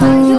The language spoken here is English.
high.